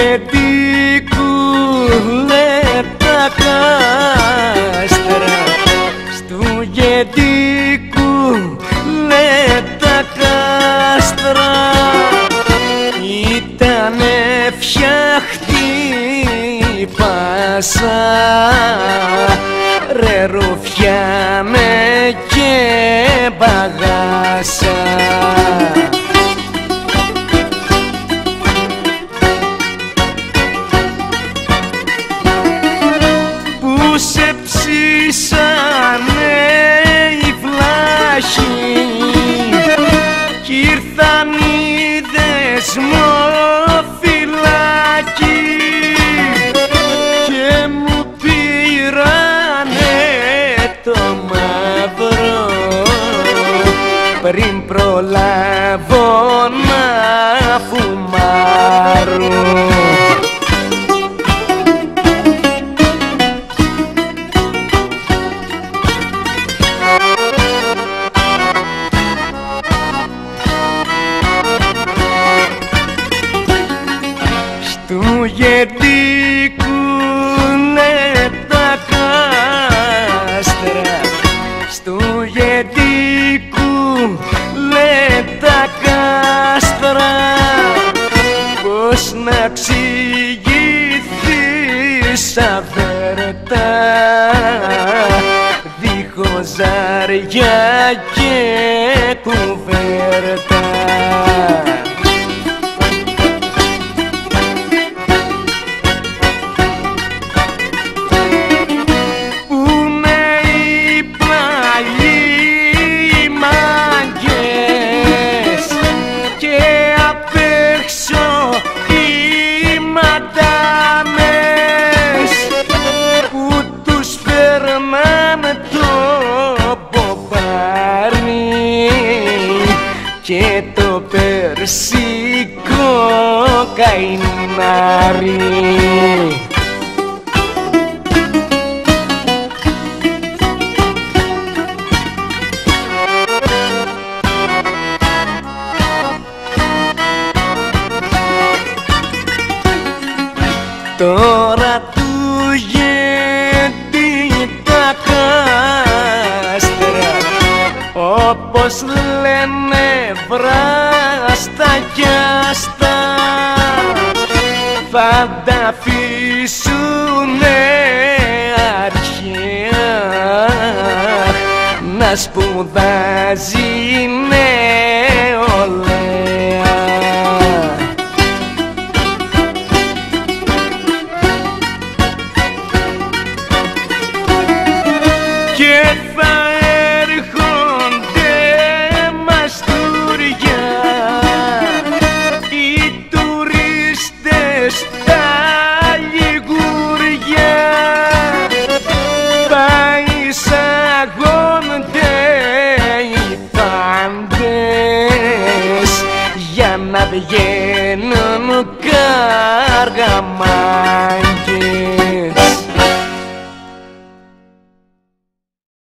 γεντικού τα κάστρα. Στου γεντικού τα κάστρα. Ήτανε φτιαχτή πάσα. Ρε ρουφιάνε και κι ήρθαν οι δεσμοφυλάκοι και μου πήρανε το μαύρο πριν προλάβω να φουμάρω Στου γεντικού τα κάστρα. Στου γεντικού τα κάστρα. Πώς να εξηγηθείς αβέρτα. Δίχως ζάρια και και το περσικό καϊνάρι Τώρα του γέντι τα κάστρα όπως λένε βράστα κι άστα θα τα αφήσουνε αρχαία. Να σπουδάζει νεολαία βγαίνουν καργαμάι